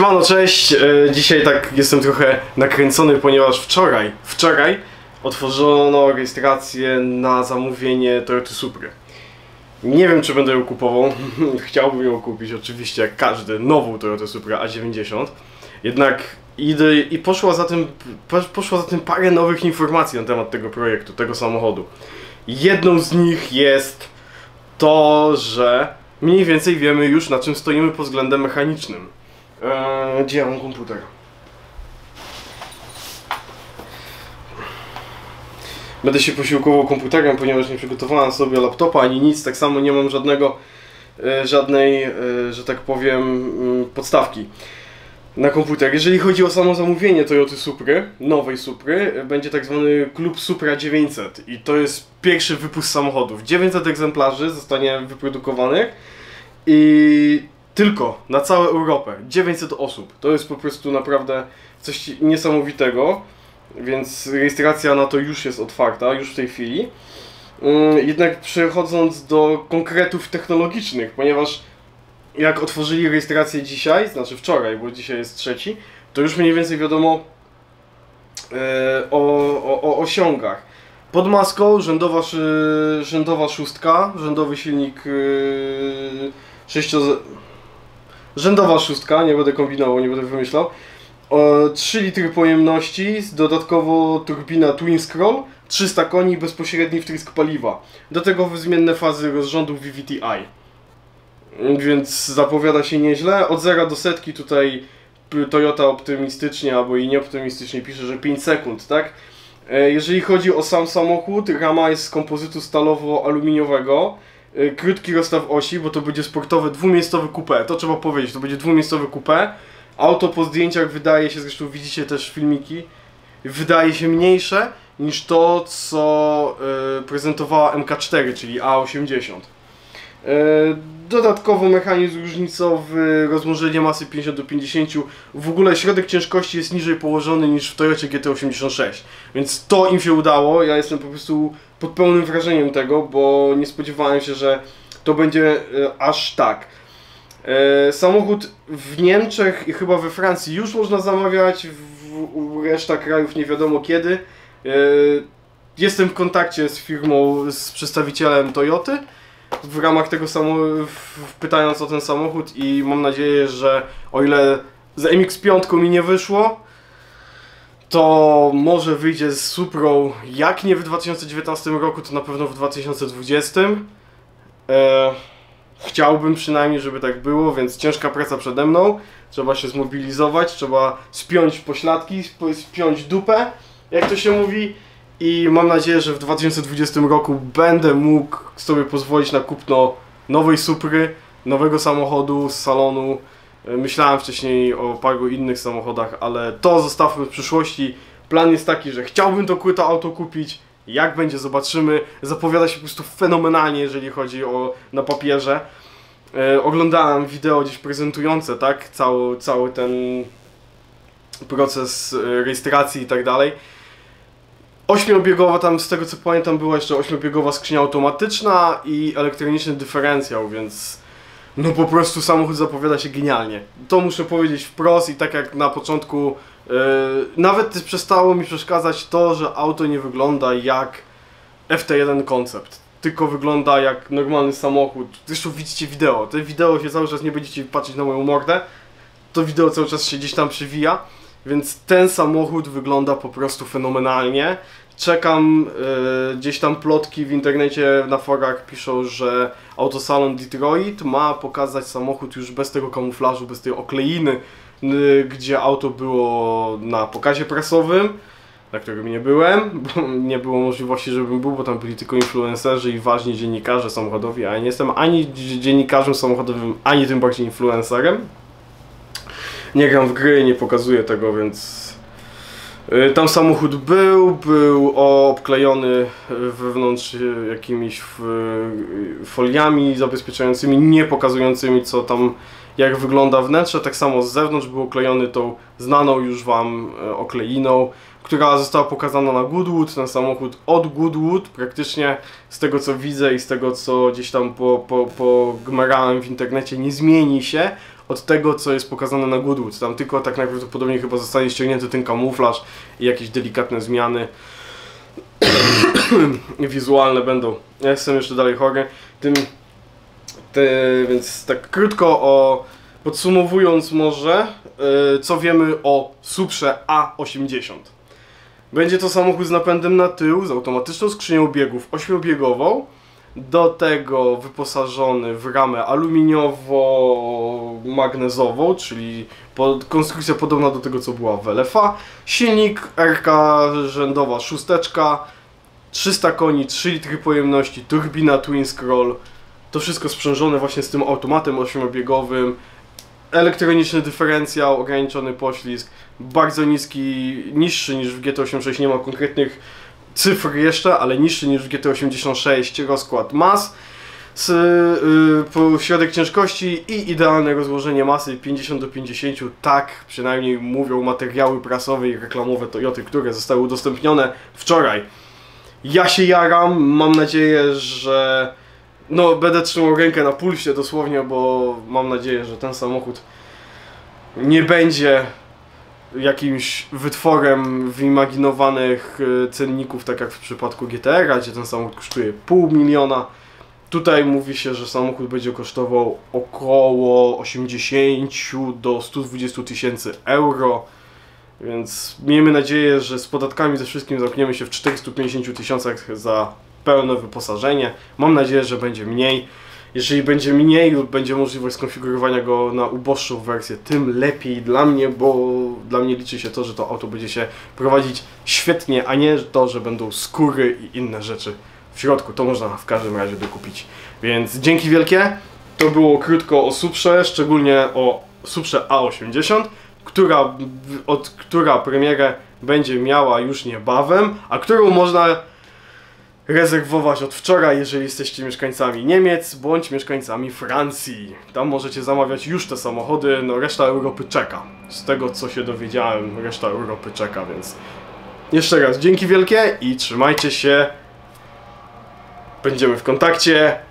Siemano, cześć! E, Dzisiaj tak jestem trochę nakręcony, ponieważ wczoraj, wczoraj otworzono rejestrację na zamówienie Toyota Supry. Nie wiem, czy będę ją kupował. Chciałbym ją kupić, oczywiście, jak każdy, nową Toyota Supra A90. Jednak idę i poszło za tym, po- poszło za tym parę nowych informacji na temat tego projektu, tego samochodu. Jedną z nich jest to, że mniej więcej wiemy już na czym stoimy pod względem mechanicznym. Eee, gdzie ja mam komputer? Będę się posiłkował komputerem, ponieważ nie przygotowałem sobie laptopa ani nic, tak samo nie mam żadnego, e, żadnej, e, że tak powiem, mm, podstawki na komputer. Jeżeli chodzi o samo zamówienie Toyoty Supry, nowej Supry, e, będzie tak zwany klub Supra 900 i to jest pierwszy wypust samochodów. 900 egzemplarzy zostanie wyprodukowanych i tylko na całą Europę 900 osób. To jest po prostu naprawdę coś niesamowitego, więc rejestracja na to już jest otwarta, już w tej chwili. Mm, Jednak przechodząc do konkretów technologicznych, ponieważ jak otworzyli rejestrację dzisiaj, znaczy wczoraj, bo dzisiaj jest trzeci, to już mniej więcej wiadomo e, o, o, o osiągach. Pod maską rzędowa, rzędowa szóstka, rzędowy silnik yy, sześcio... Rzędowa szóstka, nie będę kombinował, nie będę wymyślał. O, 3 litry pojemności, dodatkowo turbina Twin Scroll, 300 koni, bezpośredni wtrysk paliwa. Do tego zmienne fazy rozrządu VVTi. Więc zapowiada się nieźle. Od zera do setki tutaj Toyota optymistycznie albo i nieoptymistycznie pisze, że 5 sekund, tak? E, Jeżeli chodzi o sam samochód, rama jest z kompozytu stalowo-aluminiowego. E, Krótki rozstaw osi, bo to będzie sportowe dwumiejscowe coupé. To trzeba powiedzieć, to będzie dwumiejscowe coupé. Auto po zdjęciach wydaje się, zresztą widzicie też filmiki, wydaje się mniejsze niż to, co e, prezentowała MK4, czyli A80. Dodatkowo mechanizm różnicowy, rozłożenie masy 50 do 50. W ogóle środek ciężkości jest niżej położony niż w Toyocie GT86. Więc to im się udało. Ja jestem po prostu pod pełnym wrażeniem tego, bo nie spodziewałem się, że to będzie e, aż tak. E, Samochód w Niemczech i chyba we Francji już można zamawiać, w, w reszta krajów nie wiadomo kiedy. E, Jestem w kontakcie z firmą, z przedstawicielem Toyoty w ramach tego samochodu, pytając o ten samochód i mam nadzieję, że o ile z MX-5 mi nie wyszło, to może wyjdzie z Suprą, jak nie w 2019 roku, to na pewno w 2020. E, chciałbym przynajmniej, żeby tak było, więc ciężka praca przede mną. Trzeba się zmobilizować, trzeba spiąć pośladki, sp- spiąć dupę, jak to się mówi. I mam nadzieję, że w 2020 roku będę mógł sobie pozwolić na kupno nowej Supry, nowego samochodu z salonu. E, Myślałem wcześniej o paru innych samochodach, ale to zostawmy w przyszłości. Plan jest taki, że chciałbym to kurde auto kupić. Jak będzie, zobaczymy. Zapowiada się po prostu fenomenalnie, jeżeli chodzi o na papierze. E, oglądałem wideo gdzieś prezentujące, tak? Cały, cały ten proces e, rejestracji i tak dalej. Ośmiobiegowa tam, z tego co pamiętam, była jeszcze ośmiobiegowa skrzynia automatyczna i elektroniczny dyferencjał, więc no po prostu samochód zapowiada się genialnie. To muszę powiedzieć wprost i tak jak na początku, yy, nawet przestało mi przeszkadzać to, że auto nie wygląda jak FT1 Concept, tylko wygląda jak normalny samochód. Zresztą widzicie wideo, te wideo się cały czas nie będziecie patrzeć na moją mordę, to wideo cały czas się gdzieś tam przewija. Więc ten samochód wygląda po prostu fenomenalnie. Czekam, e, gdzieś tam plotki w internecie na forach piszą, że Autosalon Detroit ma pokazać samochód już bez tego kamuflażu, bez tej okleiny, y, gdzie auto było na pokazie prasowym, na którym nie byłem, bo nie było możliwości, żebym był, bo tam byli tylko influencerzy i ważni dziennikarze samochodowi, a ja nie jestem ani dzie- dziennikarzem samochodowym, ani tym bardziej influencerem nie gram w gry, nie pokazuję tego, więc y, tam samochód był, był obklejony wewnątrz y, jakimiś y, foliami zabezpieczającymi, nie pokazującymi co tam, jak wygląda wnętrze. Tak samo z zewnątrz był oklejony tą znaną już Wam okleiną, która została pokazana na Goodwood. Ten samochód od Goodwood praktycznie z tego co widzę i z tego co gdzieś tam po, po, po w internecie nie zmieni się od tego, co jest pokazane na Goodwood. Tam tylko tak najprawdopodobniej chyba zostanie ściągnięty ten kamuflaż i jakieś delikatne zmiany wizualne będą. Ja jestem jeszcze dalej chory. Tym, więc tak krótko o podsumowując może, yy, co wiemy o Suprze A80. Będzie to samochód z napędem na tył, z automatyczną skrzynią biegów ośmiobiegową, do tego wyposażony w ramę aluminiowo-magnezową, czyli pod, konstrukcja podobna do tego co była w LFA, silnik RK rzędowa szósteczka, 300 koni, 3 litry pojemności, turbina twin scroll, to wszystko sprzężone właśnie z tym automatem ośmiobiegowym, elektroniczny dyferencjał, ograniczony poślizg, bardzo niski, niższy niż w GT86, nie ma konkretnych cyfr jeszcze, ale niższy niż w GT86 rozkład mas, yy, środek ciężkości i idealne rozłożenie masy 50 do 50, tak przynajmniej mówią materiały prasowe i reklamowe Toyoty, które zostały udostępnione wczoraj. Ja się jaram, mam nadzieję, że no będę trzymał rękę na pulsie dosłownie, bo mam nadzieję, że ten samochód nie będzie jakimś wytworem wyimaginowanych y, cenników, tak jak w przypadku GTR, gdzie ten samochód kosztuje pół miliona. Tutaj mówi się, że samochód będzie kosztował około 80 do 120 tysięcy euro. Więc miejmy nadzieję, że z podatkami ze wszystkim zamkniemy się w 450 tysiącach za pełne wyposażenie. Mam nadzieję, że będzie mniej. Jeżeli będzie mniej lub będzie możliwość skonfigurowania go na uboższą wersję, tym lepiej dla mnie, bo dla mnie liczy się to, że to auto będzie się prowadzić świetnie, a nie to, że będą skóry i inne rzeczy w środku. To można w każdym razie dokupić. Więc dzięki wielkie. To było krótko o Suprze, szczególnie o Suprze A80, która, od, która premierę będzie miała już niebawem, a którą można rezerwować od wczoraj, jeżeli jesteście mieszkańcami Niemiec bądź mieszkańcami Francji. Tam możecie zamawiać już te samochody, no reszta Europy czeka. Z tego co się dowiedziałem, reszta Europy czeka, więc jeszcze raz dzięki wielkie i trzymajcie się. Będziemy w kontakcie.